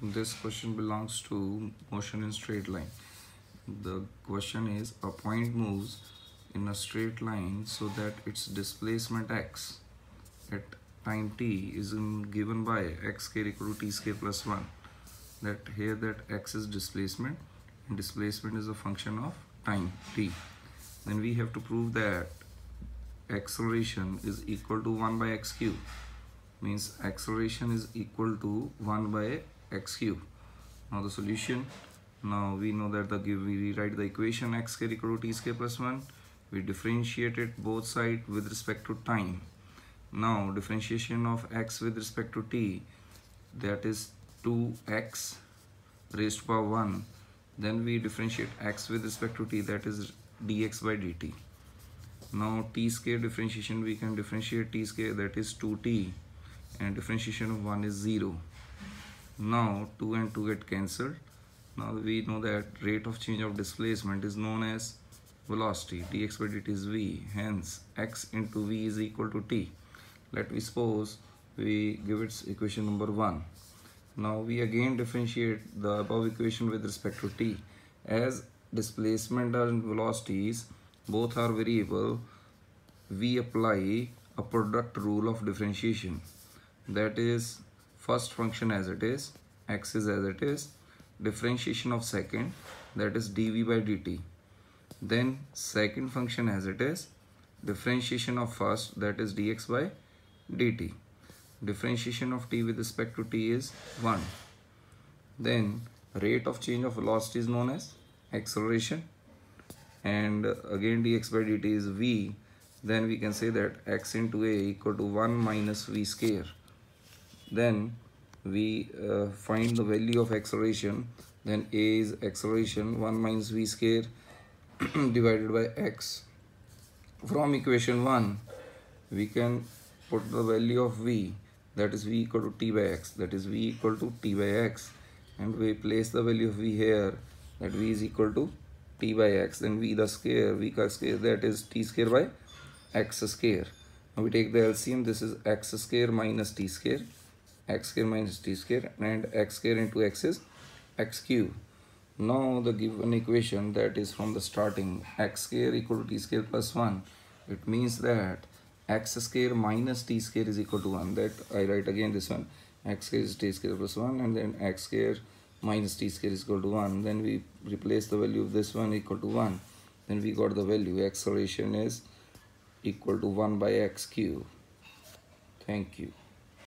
This question belongs to motion in straight line. The question is a point moves in a straight line so that its displacement x at time t is given by x square equal to t square plus 1 that here that x is displacement and displacement is a function of time t. Then we have to prove that acceleration is equal to 1 by x cube. Means acceleration is equal to 1 by x cube. Now the solution. Now we know that the give we rewrite the equation x square equal to t square plus 1 we differentiate it both sides with respect to time. Now differentiation of x with respect to t that is 2x raised to power 1 then we differentiate x with respect to t that is dx by dt. Now t square differentiation we can differentiate t square that is 2t and differentiation of 1 is 0 now 2 and 2 get cancelled now we know that rate of change of displacement is known as velocity. Dx by dt is v. Hence x into v is equal to t. Let me suppose we give its equation number 1 now we again differentiate the above equation with respect to t. As displacement and velocities both are variable we apply a product rule of differentiation. That is first function as it is x is as it is differentiation of second that is dv by dt. Then second function as it is differentiation of first that is dx by dt. Differentiation of t with respect to t is 1 then rate of change of velocity is known as acceleration. And again dx by dt is v. Then we can say that x into a equal to 1 minus v square then we uh, find the value of acceleration. Then a is acceleration. 1 minus v square divided by x. From equation 1 we can put the value of v. That is v equal to t by x. That is v equal to t by x. And we place the value of v here. That v is equal to t by x. Then v the square v square. That is t square by x square. Now we take the LCM this is x square minus t square x square minus t square and x square into x is x cube. Now the given equation that is from the starting x square equal to t square plus 1 it means that x square minus t square is equal to 1 that I write again this one. x square is t square plus 1 and then x square minus t square is equal to 1 then we replace the value of this one equal to 1 then we got the value. Acceleration is equal to 1 by x cube. Thank you